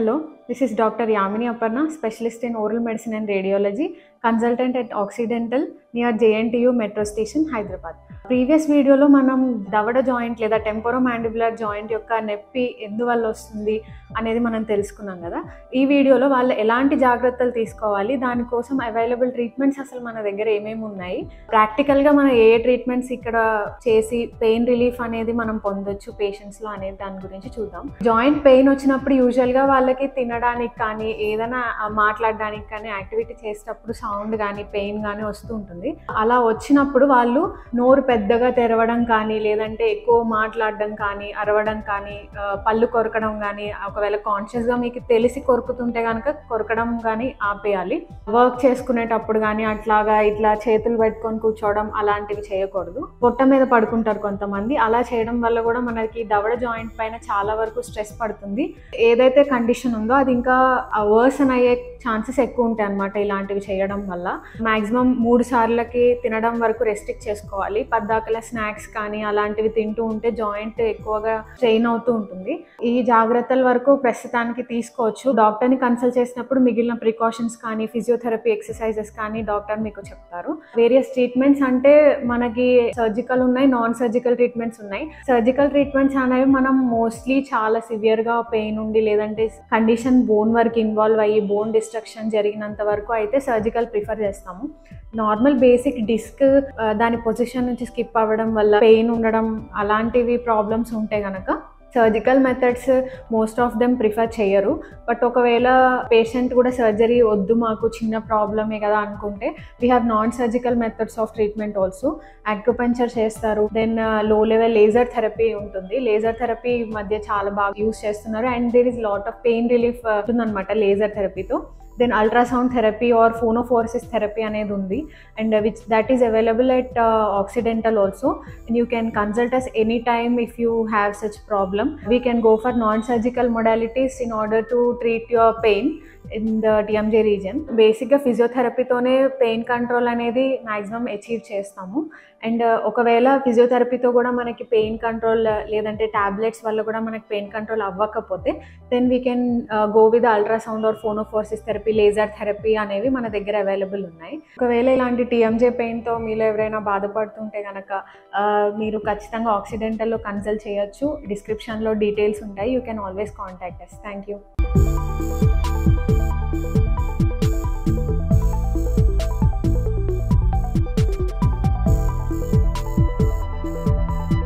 This is Dr. Yamini Aparna, specialist in oral medicine and radiology, consultant at Occidental near JNTU Metro Station, Hyderabad. Previous వీడియోలో మనం దవడ joint లేదా టెంపోరో mandibular joint యొక్క నొప్పి ఎందువల్ల వస్తుంది అనేది మనం తెలుసుకున్నాం కదా. ఈ వీడియోలో వాళ్ళు ఎలాంటి జాగ్రత్తలు తీసుకోవాలి దానికోసం అవైలబుల్ ట్రీట్మెంట్స్ అసలు మన దగ్గర ఏమేమి ఉన్నాయి ప్రాక్టికల్గా మనం ఏ ట్రీట్మెంట్స్ ఇక్కడ చేసి పెయిన్ రిలీఫ్ అనేది మనం పొందొచ్చు పేషెంట్స్లో అనేది దాని గురించి చూద్దాం. జాయింట్ పెయిన్ వచ్చినప్పుడు యూజువల్గా వాళ్ళకి తినడానికి కానీ ఏదైనా మాట్లాడడానికి కానీ యాక్టివిటీ చేసేటప్పుడు సౌండ్ కానీ పెయిన్ కానీ వస్తూ ఉంటుంది. అలా వచ్చినప్పుడు వాళ్ళు నోరు పెద్దగా తెరవడం కానీ లేదంటే ఎక్కువ మాట్లాడడం కానీ అరవడం కానీ పళ్ళు కొరకడం కానీ ఒకవేళ కాన్షియస్గా మీకు తెలిసి కొరుకుతుంటే కనుక కొరకడం కానీ ఆపేయాలి. వర్క్ చేసుకునేటప్పుడు కానీ అట్లాగా ఇట్లా చేతులు పెట్టుకొని కూర్చోవడం అలాంటివి చేయకూడదు. పొట్ట మీద పడుకుంటారు కొంతమంది. అలా చేయడం వల్ల కూడా మనకి దవడ జాయింట్ పైన చాలా వరకు స్ట్రెస్ పడుతుంది. ఏదైతే కండిషన్ ఉందో అది ఇంకా వర్సన్ అయ్యే ఛాన్సెస్ ఎక్కువ ఉంటాయి అనమాట ఇలాంటివి చేయడం వల్ల. మాక్సిమం మూడు సార్లకి తినడం వరకు రెస్ట్రిక్ట్ చేసుకోవాలి. పద్దాకల స్నాక్స్ కానీ అలాంటివి తింటూ ఉంటే జాయింట్ ఎక్కువగా స్ట్రెయిన్ అవుతూ ఉంటుంది. ఈ జాగ్రత్తల వరకు ప్రస్తుతానికి తీసుకోవచ్చు. డాక్టర్ని కన్సల్ట్ చేసినప్పుడు మిగిలిన ప్రికాషన్స్ కానీ ఫిజియోథెరపీ ఎక్సర్సైజెస్ కానీ డాక్టర్ మీకు చెప్తారు. వేరియస్ ట్రీట్మెంట్స్ అంటే మనకి సర్జికల్ ఉన్నాయి నాన్ సర్జికల్ ట్రీట్మెంట్స్ ఉన్నాయి. సర్జికల్ ట్రీట్మెంట్స్ అనేవి మనం మోస్ట్లీ చాలా సివియర్గా పెయిన్ ఉండి లేదంటే కండిషన్ బోన్ వర్క్ ఇన్వాల్వ్ అయ్యి బోన్ డిస్ట్రక్షన్ జరిగినంత వరకు అయితే సర్జికల్ ప్రిఫర్ చేస్తాము. నార్మల్ బేసిక్ డిస్క్ దాని పొజిషన్ నుంచి స్కిప్ అవ్వడం వల్ల పెయిన్ ఉండడం అలాంటివి ప్రాబ్లమ్స్ ఉంటే కనుక surgical methods most of them prefer చేయరు. బట్ ఒకవేళ పేషెంట్ కూడా సర్జరీ వద్దు మాకు చిన్న ప్రాబ్లమే కదా అనుకుంటే we have non surgical methods of treatment also acupuncture చేస్తారు దెన్లో లెవెల్ లేజర్ థెరపీ ఉంటుంది. లేజర్ థెరపీ మధ్య చాలా బాగా యూస్ చేస్తున్నారు. And there is lot of pain relief ఉంటుందన్నమాట లేజర్ థెరపీతో then ultrasound therapy or phonophoresis therapy అనేది ఉంది. And which that is available at occidental also and you can consult us any time if you have such problem we can go for non surgical modalities in order to treat your pain in the TMJ reason బేసిక్గా ఫిజియోథెరపీతోనే pain control అనేది maximum achieve చేస్తాము. And uh, ఒకవేళ ఫిజియోథెరపీతో కూడా మనకి pain control uh, లేదంటే tablets వల్ల కూడా మనకి పెయిన్ కంట్రోల్ అవ్వకపోతే then we can go with ultrasound or phonophoresis therapy laser therapy అనేవి మన దగ్గర అవైలబుల్ ఉన్నాయి. ఒకవేళ ఇలాంటి టీఎంజే పెయిన్తో మీలో ఎవరైనా బాధపడుతుంటే కనుక uh, మీరు ఖచ్చితంగా ఆక్సిడెంటల్లో కన్సల్ట్ చేయొచ్చు. డిస్క్రిప్షన్లో డీటెయిల్స్ ఉంటాయి. You can always contact us thank you